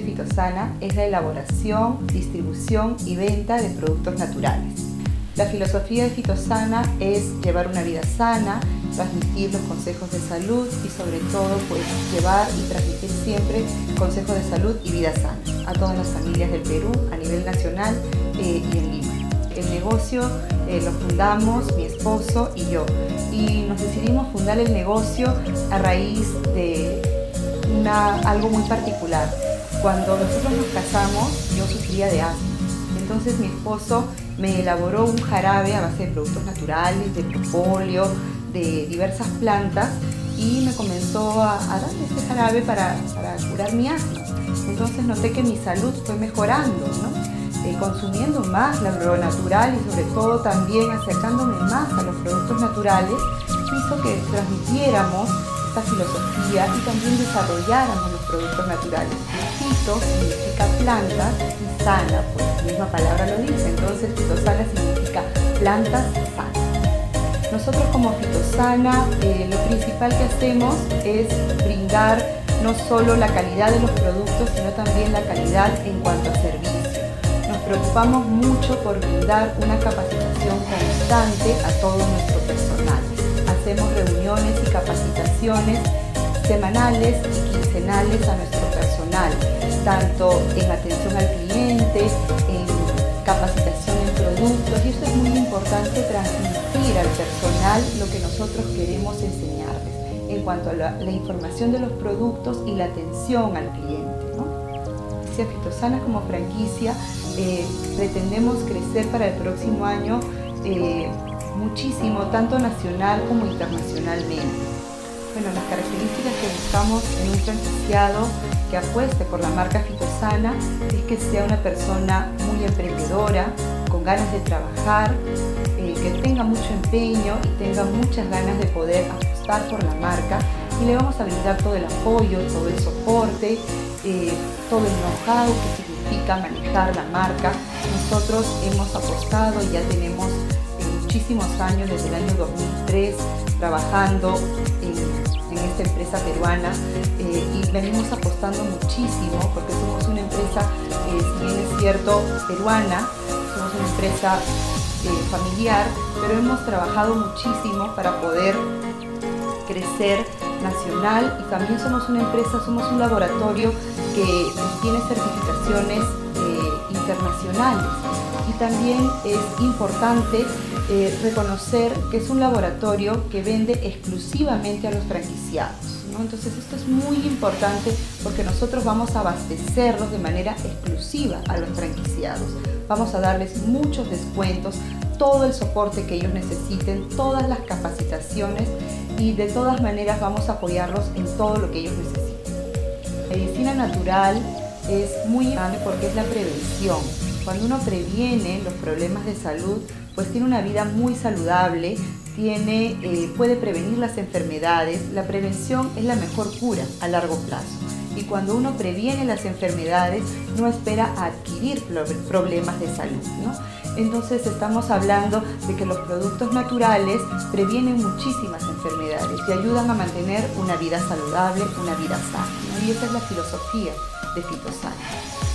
Fitosana es la elaboración, distribución y venta de productos naturales. La filosofía de Fitosana es llevar una vida sana, transmitir los consejos de salud y sobre todo pues llevar y transmitir siempre consejos de salud y vida sana a todas las familias del Perú a nivel nacional eh, y en Lima. El negocio eh, lo fundamos mi esposo y yo y nos decidimos fundar el negocio a raíz de una, algo muy particular. Cuando nosotros nos casamos yo sufría de asma, entonces mi esposo me elaboró un jarabe a base de productos naturales, de propóleo, de diversas plantas y me comenzó a, darme este jarabe para, curar mi asma. Entonces noté que mi salud fue mejorando, eh, consumiendo más lo natural y sobre todo también acercándome más a los productos naturales, hizo que transmitiéramos esta filosofía y también desarrolláramos los productos naturales. Fito significa planta y sana, pues la misma palabra lo dice, entonces fitosana significa plantas sanas. Nosotros como Fitosana eh, lo principal que hacemos es brindar no solo la calidad de los productos, sino también la calidad en cuanto a servicio. Nos preocupamos mucho por brindar una capacitación constante a todo nuestro semanales y quincenales a nuestro personal, tanto en atención al cliente, en capacitación en productos, y esto es muy importante transmitir al personal lo que nosotros queremos enseñarles en cuanto a la, información de los productos y la atención al cliente. ¿no? Fitosana como franquicia eh, pretendemos crecer para el próximo año eh, muchísimo, tanto nacional como internacionalmente. Bueno, las características que buscamos en un franquiciado que apueste por la marca Fitosana es que sea una persona muy emprendedora, con ganas de trabajar, eh, que tenga mucho empeño y tenga muchas ganas de poder apostar por la marca y le vamos a brindar todo el apoyo, todo el soporte, eh, todo el know-how que significa manejar la marca. Nosotros hemos apostado y ya tenemos muchísimos años, desde el año 2003, trabajando en, esta empresa peruana eh, y venimos apostando muchísimo porque somos una empresa, eh, si bien es cierto, peruana, somos una empresa eh, familiar, pero hemos trabajado muchísimo para poder crecer nacional y también somos una empresa, somos un laboratorio que tiene certificaciones internacionales. Y también es importante eh, reconocer que es un laboratorio que vende exclusivamente a los franquiciados. Entonces esto es muy importante porque nosotros vamos a abastecerlos de manera exclusiva a los franquiciados. Vamos a darles muchos descuentos, todo el soporte que ellos necesiten, todas las capacitaciones y de todas maneras vamos a apoyarlos en todo lo que ellos necesiten. medicina natural es muy grande porque es la prevención. Cuando uno previene los problemas de salud, pues tiene una vida muy saludable, tiene, eh, puede prevenir las enfermedades. La prevención es la mejor cura a largo plazo. Y cuando uno previene las enfermedades, no espera adquirir problemas de salud. Entonces estamos hablando de que los productos naturales previenen muchísimas enfermedades y ayudan a mantener una vida saludable, una vida sana. Y esa es la filosofía de Fitosana.